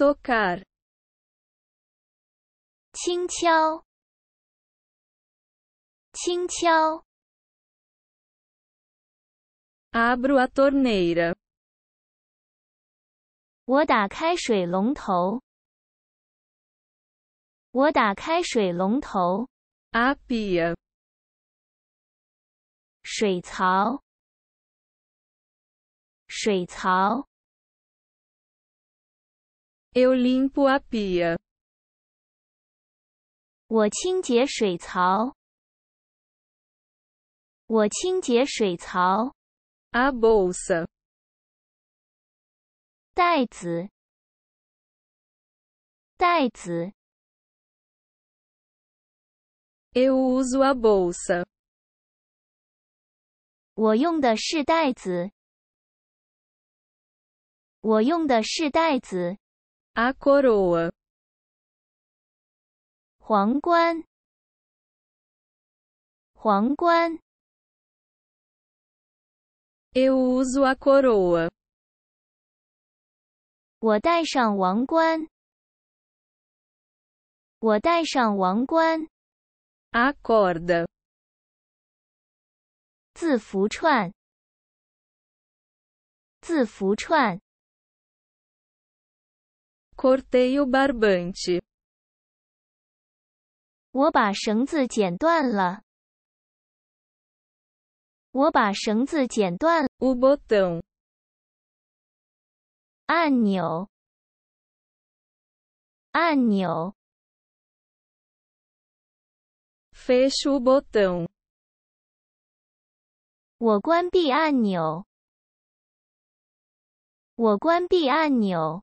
tocar, 轻敲，轻敲，abro a torneira, 我打开水龙头，我打开水龙头，a pia, 水槽，水槽，eu limpo a pia, 我清洁水槽，我清洁水槽， a bolsa, 袋子，袋子， eu uso a bolsa, 我用的是袋子，我用的是袋子， A coroa, 皇冠，皇冠，eu uso a coroa, 我戴上王冠，我戴上王冠，a corda, 字符串，字符串，cortei o barbante, 我把绳子剪断了，我把绳子剪断了，o botão, 按钮，按钮，fecho o botão, 我关闭按钮，我关闭按钮，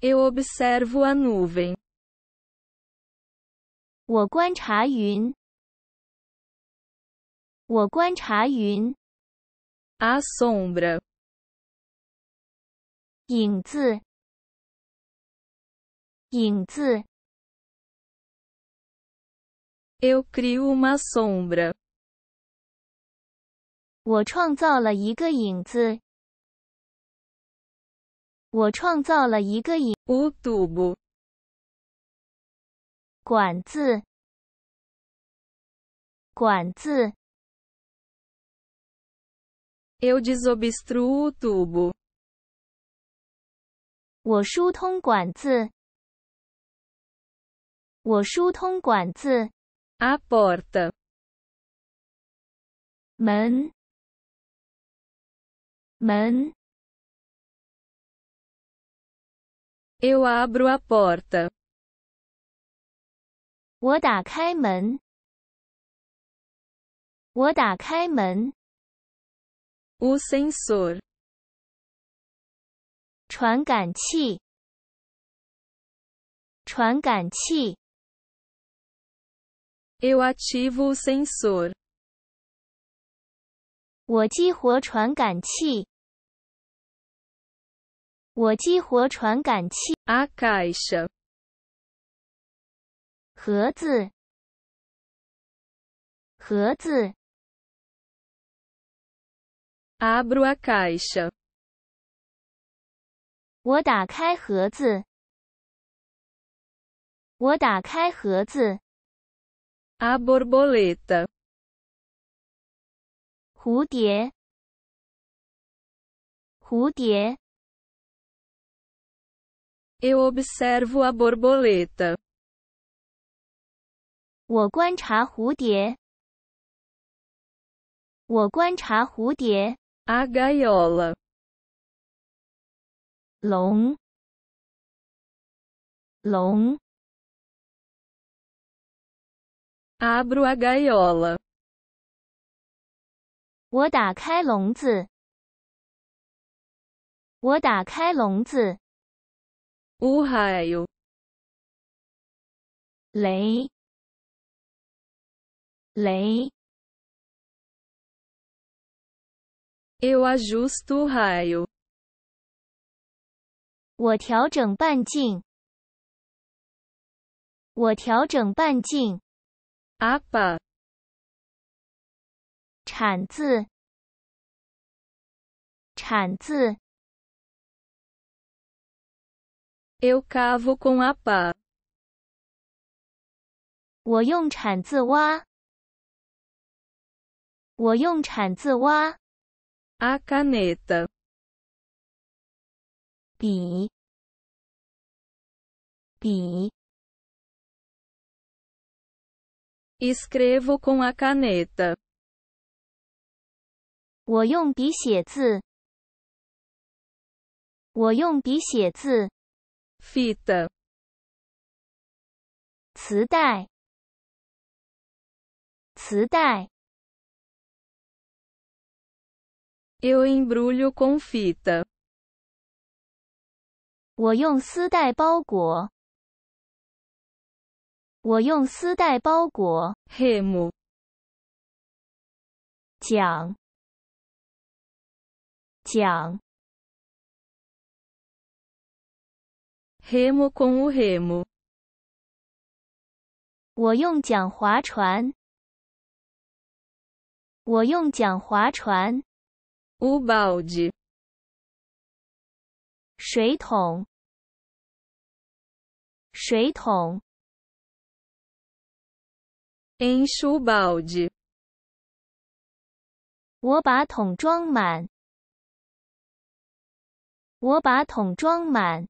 eu observo a nuvem, 我观察云，我观察云， a sombra, 影子，影子， eu crio uma sombra, 我创造了一个影子， 我创造了一个影 o tubo, 管子，管子，eu desobstruo o tubo, 我疏通管子，我疏通管子，a porta, 门，门，eu abro a porta, 我打开门，我打开门，o sensor, 传感器，传感器，eu ativo o sensor, 我激活传感器，我激活传感器，a caixa, 盒子，盒子，abro a caixa, 我打开盒子，我打开盒子，a borboleta, 蝴蝶，蝴蝶，eu observo a borboleta, 我观察蝴蝶，我观察蝴蝶， a gaiola, 龙，龙， abro a gaiola, 我打开笼子，我打开笼子， O raio. 雷，雷，Eu ajusto o raio. 我调整半径，我调整半径，A pá. 铲子，铲 Eu cavo com a pá. 我用铲子挖，我用铲子挖， A caneta. 笔，笔， Escrevo com a caneta. 我用笔写字，我用笔写字， Fita. 磁带，磁带，Eu embrulho com fita. 我用丝带包裹，我用丝带包裹，Remo. 桨，桨，Remo com o remo. 我用桨划船，我用桨划船，O balde. 水桶，水桶，Encho o balde. 我把桶装满，我把桶装满，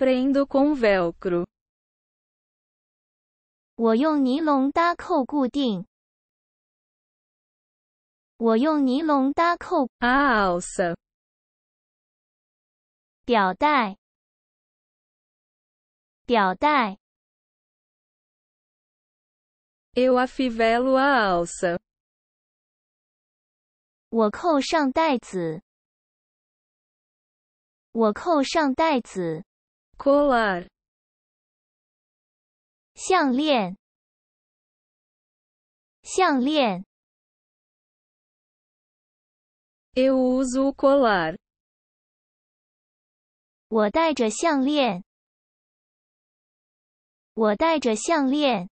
Prendo com velcro. 我用尼龙搭扣固定，我用尼龙搭扣 A alça. 表带，表带， Eu afivelo a alça. 我扣上带子，我扣上带子， Colar. 项链，项链，Eu uso o colar. 我戴着项链，我戴着项链，